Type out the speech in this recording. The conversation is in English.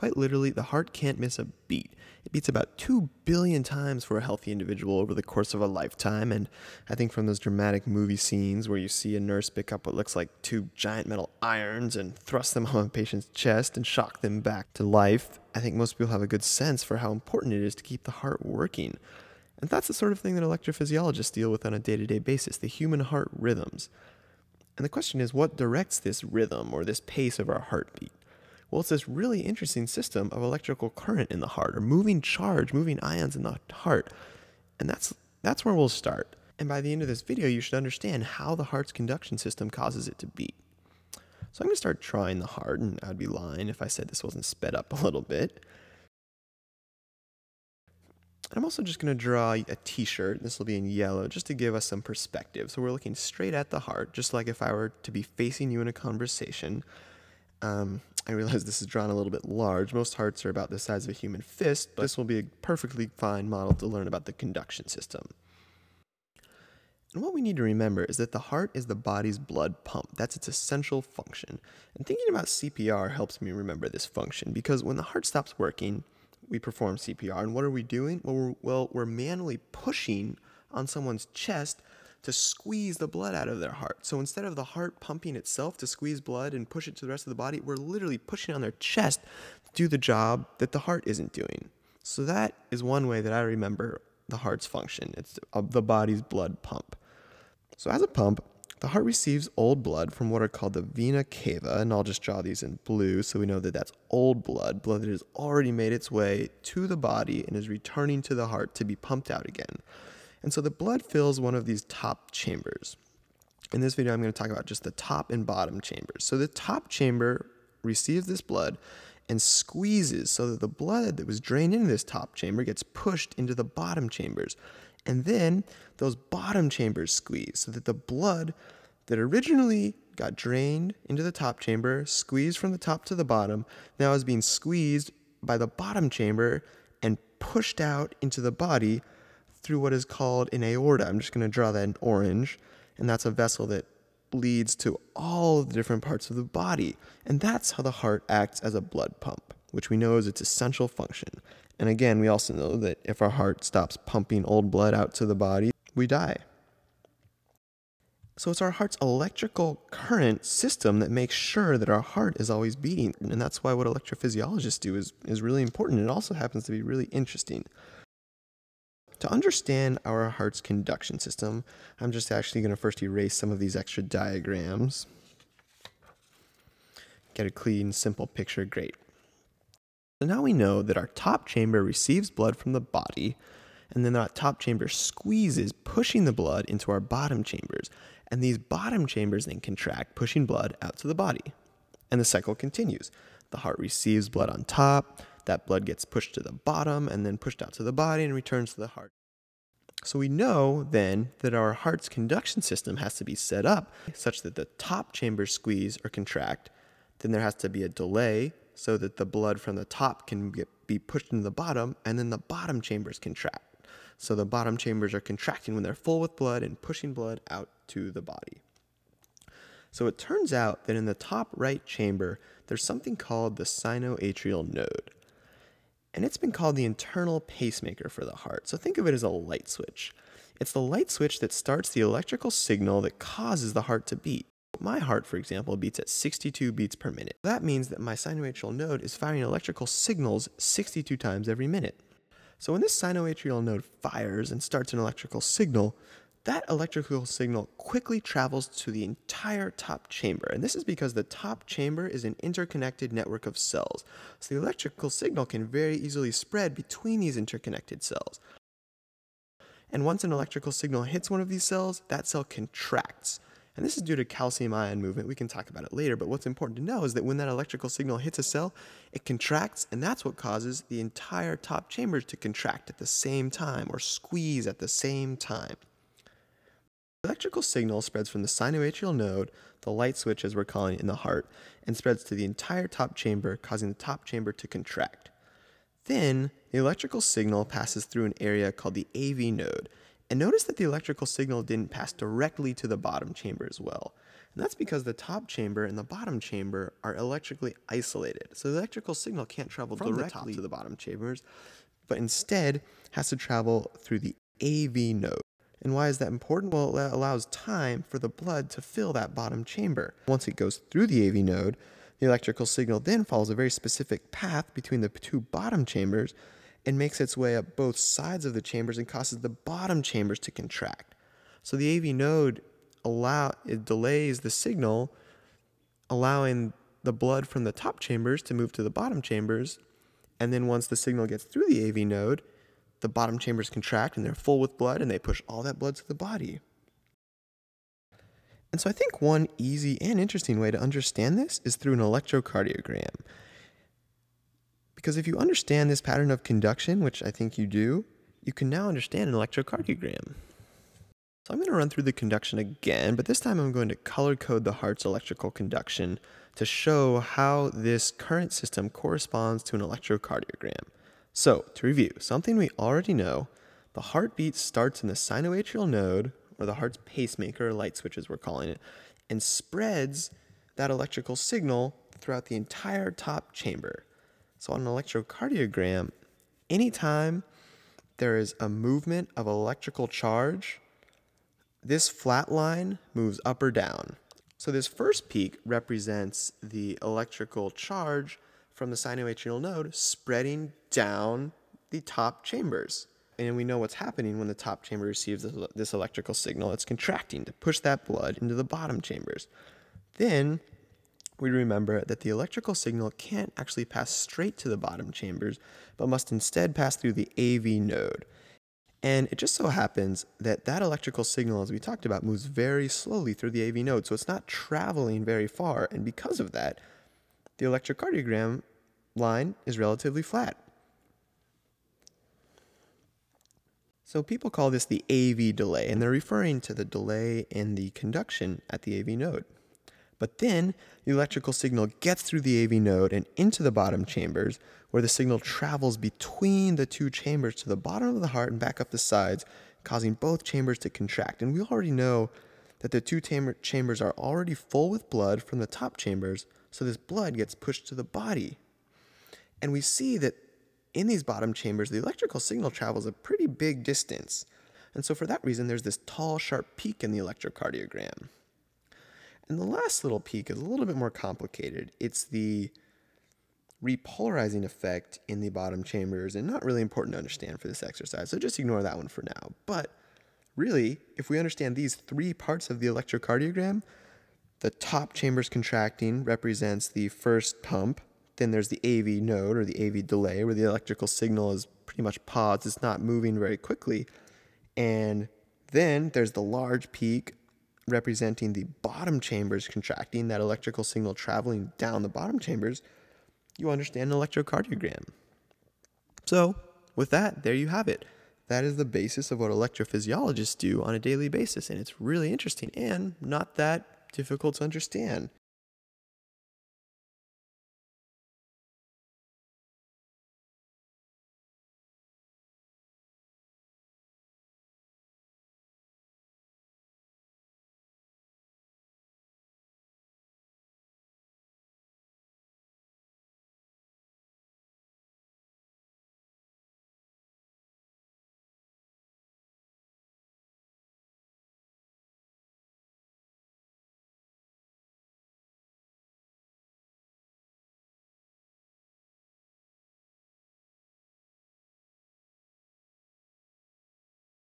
Quite literally, the heart can't miss a beat. It beats about 2 billion times for a healthy individual over the course of a lifetime. And I think from those dramatic movie scenes where you see a nurse pick up what looks like two giant metal irons and thrust them on a patient's chest and shock them back to life, I think most people have a good sense for how important it is to keep the heart working. And that's the sort of thing that electrophysiologists deal with on a day to day basis the human heart rhythms. And the question is, what directs this rhythm or this pace of our heartbeat? Well, it's this really interesting system of electrical current in the heart, or moving charge, moving ions in the heart. And that's, that's where we'll start. And by the end of this video, you should understand how the heart's conduction system causes it to beat. So I'm going to start drawing the heart, and I'd be lying if I said this wasn't sped up a little bit. I'm also just going to draw a t-shirt. This will be in yellow just to give us some perspective. So we're looking straight at the heart, just like if I were to be facing you in a conversation. Um, I realize this is drawn a little bit large. Most hearts are about the size of a human fist, but this will be a perfectly fine model to learn about the conduction system. And what we need to remember is that the heart is the body's blood pump. That's its essential function. And thinking about CPR helps me remember this function because when the heart stops working, we perform CPR. And what are we doing? Well, we're, well, we're manually pushing on someone's chest to squeeze the blood out of their heart. So instead of the heart pumping itself to squeeze blood and push it to the rest of the body, we're literally pushing on their chest to do the job that the heart isn't doing. So that is one way that I remember the heart's function. It's the body's blood pump. So as a pump, the heart receives old blood from what are called the vena cava, and I'll just draw these in blue so we know that that's old blood, blood that has already made its way to the body and is returning to the heart to be pumped out again. And so the blood fills one of these top chambers. In this video, I'm going to talk about just the top and bottom chambers. So the top chamber receives this blood and squeezes so that the blood that was drained into this top chamber gets pushed into the bottom chambers. And then those bottom chambers squeeze so that the blood that originally got drained into the top chamber, squeezed from the top to the bottom, now is being squeezed by the bottom chamber and pushed out into the body through what is called an aorta. I'm just going to draw that in orange. And that's a vessel that leads to all the different parts of the body. And that's how the heart acts as a blood pump, which we know is its essential function. And again, we also know that if our heart stops pumping old blood out to the body, we die. So it's our heart's electrical current system that makes sure that our heart is always beating. And that's why what electrophysiologists do is, is really important. It also happens to be really interesting. To understand our heart's conduction system, I'm just actually going to first erase some of these extra diagrams. Get a clean, simple picture, great. So now we know that our top chamber receives blood from the body, and then that top chamber squeezes, pushing the blood into our bottom chambers. And these bottom chambers then contract, pushing blood out to the body. And the cycle continues. The heart receives blood on top, that blood gets pushed to the bottom and then pushed out to the body and returns to the heart. So we know then that our heart's conduction system has to be set up such that the top chambers squeeze or contract. Then there has to be a delay so that the blood from the top can get, be pushed into the bottom, and then the bottom chambers contract. So the bottom chambers are contracting when they're full with blood and pushing blood out to the body. So it turns out that in the top right chamber, there's something called the sinoatrial node and it's been called the internal pacemaker for the heart. So think of it as a light switch. It's the light switch that starts the electrical signal that causes the heart to beat. My heart, for example, beats at 62 beats per minute. That means that my sinoatrial node is firing electrical signals 62 times every minute. So when this sinoatrial node fires and starts an electrical signal, that electrical signal quickly travels to the entire top chamber. And this is because the top chamber is an interconnected network of cells. So the electrical signal can very easily spread between these interconnected cells. And once an electrical signal hits one of these cells, that cell contracts. And this is due to calcium ion movement. We can talk about it later, but what's important to know is that when that electrical signal hits a cell, it contracts, and that's what causes the entire top chamber to contract at the same time or squeeze at the same time. Electrical signal spreads from the sinoatrial node, the light switch as we're calling it in the heart, and spreads to the entire top chamber, causing the top chamber to contract. Then, the electrical signal passes through an area called the AV node. And notice that the electrical signal didn't pass directly to the bottom chamber as well. And that's because the top chamber and the bottom chamber are electrically isolated. So the electrical signal can't travel From the directly top to the bottom chambers, but instead has to travel through the AV node. And why is that important? Well, it allows time for the blood to fill that bottom chamber. Once it goes through the AV node, the electrical signal then follows a very specific path between the two bottom chambers and makes its way up both sides of the chambers and causes the bottom chambers to contract. So the AV node allow it delays the signal, allowing the blood from the top chambers to move to the bottom chambers. And then once the signal gets through the AV node, the bottom chambers contract and they're full with blood and they push all that blood to the body. And so I think one easy and interesting way to understand this is through an electrocardiogram. Because if you understand this pattern of conduction, which I think you do, you can now understand an electrocardiogram. So I'm going to run through the conduction again, but this time I'm going to color code the heart's electrical conduction to show how this current system corresponds to an electrocardiogram. So, to review, something we already know, the heartbeat starts in the sinoatrial node, or the heart's pacemaker, light switch as we're calling it, and spreads that electrical signal throughout the entire top chamber. So, on an electrocardiogram, anytime there is a movement of electrical charge, this flat line moves up or down. So, this first peak represents the electrical charge from the sinoatrial node spreading down the top chambers. And we know what's happening when the top chamber receives this, electrical signal. It's contracting to push that blood into the bottom chambers. Then we remember that the electrical signal can't actually pass straight to the bottom chambers, but must instead pass through the AV node. And it just so happens that that electrical signal, as we talked about, moves very slowly through the AV node. So it's not traveling very far. And because of that, the electrocardiogram line is relatively flat. So people call this the AV delay, and they're referring to the delay in the conduction at the AV node. But then the electrical signal gets through the AV node and into the bottom chambers, where the signal travels between the two chambers to the bottom of the heart and back up the sides, causing both chambers to contract. And we already know that the two chambers are already full with blood from the top chambers, so this blood gets pushed to the body. And we see that in these bottom chambers, the electrical signal travels a pretty big distance. And so, for that reason, there's this tall, sharp peak in the electrocardiogram. And the last little peak is a little bit more complicated. It's the repolarizing effect in the bottom chambers, and not really important to understand for this exercise. So just ignore that one for now. But really, if we understand these three parts of the electrocardiogram, the top chambers contracting represents the first pump, then there's the AV node or the AV delay where the electrical signal is pretty much paused, it's not moving very quickly. And then there's the large peak representing the bottom chambers contracting, that electrical signal traveling down the bottom chambers. You understand an electrocardiogram. So, with that, there you have it. That is the basis of what electrophysiologists do on a daily basis, and it's really interesting and not that difficult to understand.